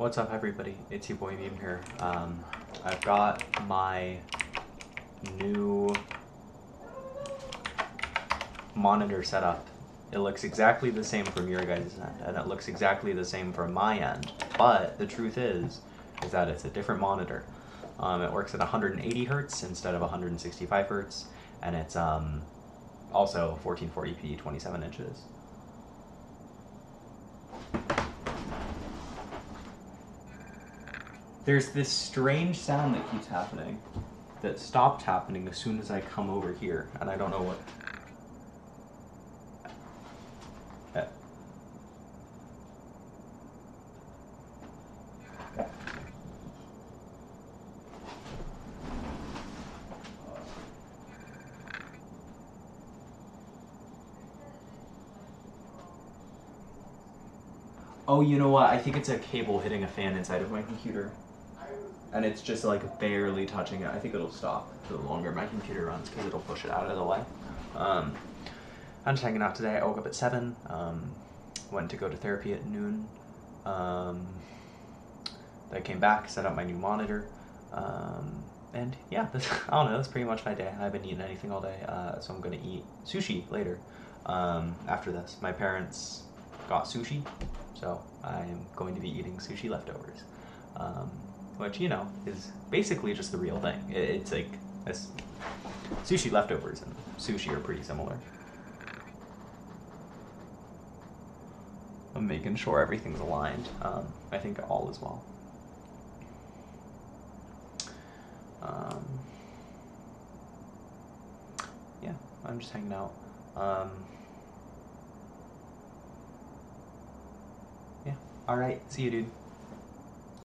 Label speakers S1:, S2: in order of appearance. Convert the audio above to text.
S1: What's up, everybody? It's your boy Meme here. Um, I've got my new monitor set up. It looks exactly the same from your guys' end, and it looks exactly the same from my end. But the truth is, is that it's a different monitor. Um, it works at 180 hertz instead of 165 hertz, and it's um, also 1440p, 27 inches. There's this strange sound that keeps happening that stopped happening as soon as I come over here, and I don't know what. Oh, you know what? I think it's a cable hitting a fan inside of my computer. And it's just like barely touching it. I think it'll stop the longer my computer runs because it'll push it out of the way. Um, I'm just hanging out today. I woke up at 7. Um, went to go to therapy at noon. Um, I came back, set up my new monitor. Um, and yeah, this, I don't know, that's pretty much my day. I haven't eaten anything all day, uh, so I'm going to eat sushi later um, after this. My parents got sushi, so I'm going to be eating sushi leftovers, um, which you know is basically just the real thing. It, it's like sushi leftovers and sushi are pretty similar. I'm making sure everything's aligned. Um, I think all is well. Um, yeah, I'm just hanging out. Um, yeah. All right. See you, dude.